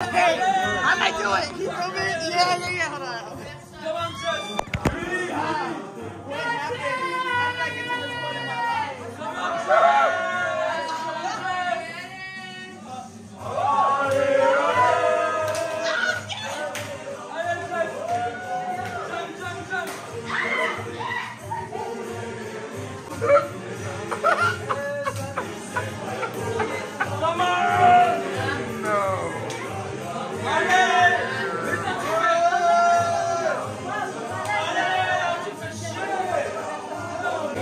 Hey, I might do it. Can you film it? Yeah, yeah, yeah. Hold on. What happened? How did I get to this point in my life?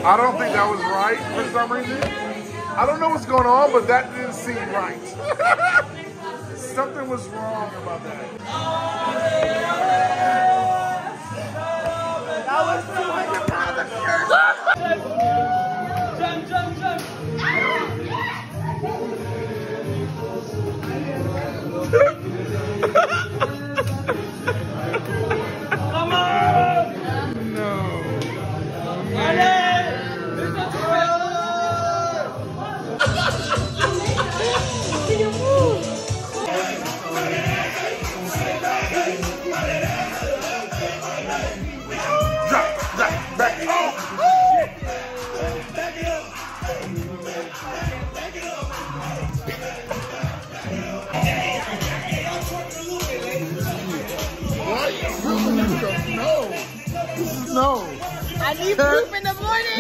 I don't think that was right for some reason. I don't know what's going on, but that didn't seem right. Something was wrong about that. That was 200 no. I need proof in the morning.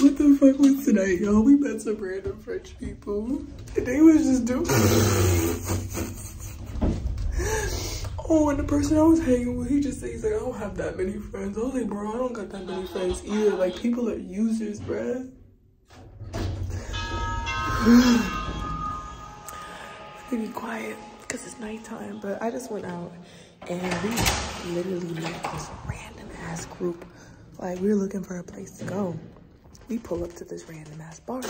What the fuck was tonight, y'all? We met some random French people. And they was just doing. oh, and the person I was hanging with, he just said, he's like, I don't have that many friends. I was like, bro, I don't got that many friends either. Like, people are users, bruh. Let me be quiet because it's nighttime, but I just went out and we literally met this random ass group. Like, we were looking for a place to go we pull up to this random ass bar.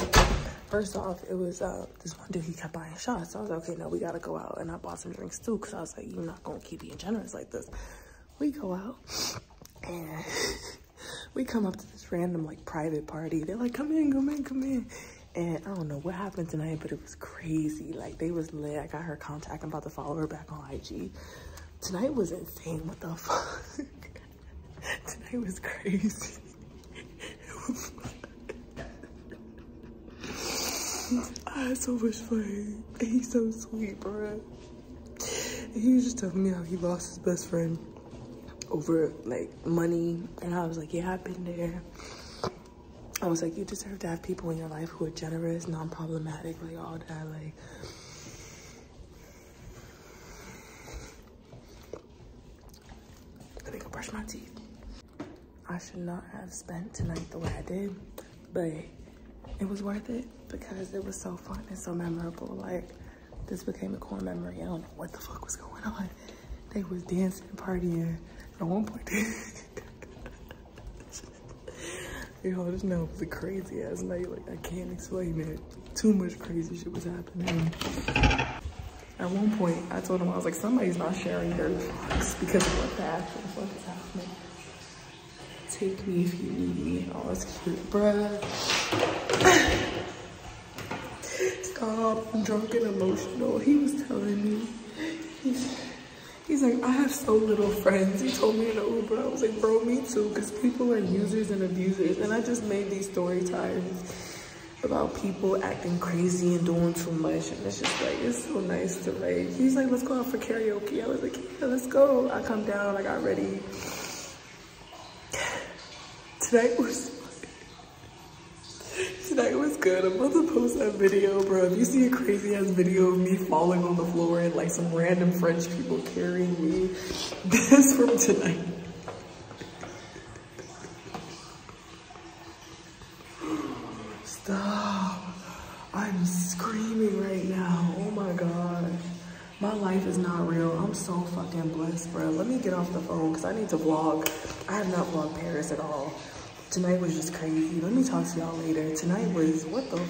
First off, it was uh, this one dude, he kept buying shots. So I was like, okay, no, we gotta go out. And I bought some drinks too, because I was like, you're not gonna keep being generous like this. We go out and we come up to this random like private party. They're like, come in, come in, come in. And I don't know what happened tonight, but it was crazy. Like they was lit. I got her contact. I'm about to follow her back on IG. Tonight was insane. What the fuck? tonight was crazy. I had so much fun. He's so sweet, bro. He was just telling me how he lost his best friend over like money. And I was like, yeah, I've been there. I was like, you deserve to have people in your life who are generous, non-problematic, like all that, like. Let me go brush my teeth. I should not have spent tonight the way I did, but it was worth it because it was so fun and so memorable. Like, this became a core memory. I don't know what the fuck was going on. They was dancing, partying. At one point, yo, this night was a crazy ass night. Like, I can't explain it. Too much crazy shit was happening. At one point, I told him, I was like, somebody's not sharing their vlogs because of what the actual fuck is happening. Take me if you need me. Oh, it's cute, bruh. Stop, I'm drunk and emotional. He was telling me, he's, like, I have so little friends. He told me in the Uber, I was like, bro, me too, because people are users and abusers. And I just made these story times about people acting crazy and doing too much. And it's just like, it's so nice to like, he's like, let's go out for karaoke. I was like, yeah, let's go. I come down, I got ready. Tonight was Tonight was good. I'm about to post that video, bro. If you see a crazy ass video of me falling on the floor and like some random French people carrying me, that's from tonight. Stop. I'm screaming right now. Oh my God. My life is not real. I'm so fucking blessed, bro. Let me get off the phone because I need to vlog. I have not vlogged Paris at all. Tonight was just crazy. Let me talk to y'all later. Tonight was, what the,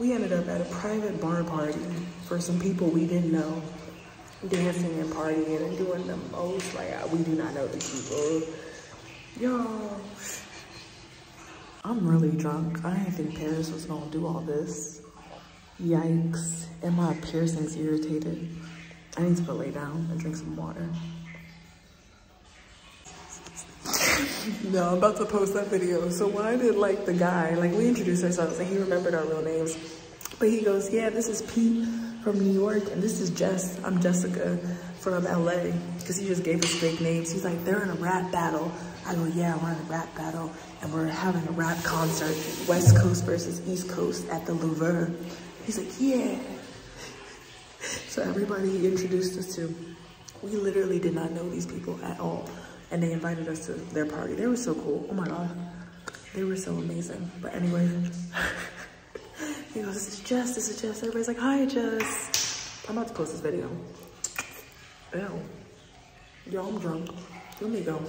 we ended up at a private bar party for some people we didn't know. Dancing and partying and doing the most. Like, we do not know these people. Y'all. I'm really drunk. I didn't think Paris was gonna do all this. Yikes. And my piercing's irritated. I need to go lay down and drink some water. No, I'm about to post that video. So when I did like the guy, like we introduced ourselves and he remembered our real names. But he goes, yeah, this is Pete from New York and this is Jess. I'm Jessica from LA. Cause he just gave us fake names. He's like, they're in a rap battle. I go, yeah, we're in a rap battle and we're having a rap concert, West Coast versus East Coast at the Louvre. He's like, yeah. So everybody he introduced us to, we literally did not know these people at all. And they invited us to their party. They were so cool. Oh my God. They were so amazing. But anyway, he goes, this is Jess, this is Jess. Everybody's like, hi, Jess. I'm about to post this video. Ew. Yo, I'm drunk. Let me go.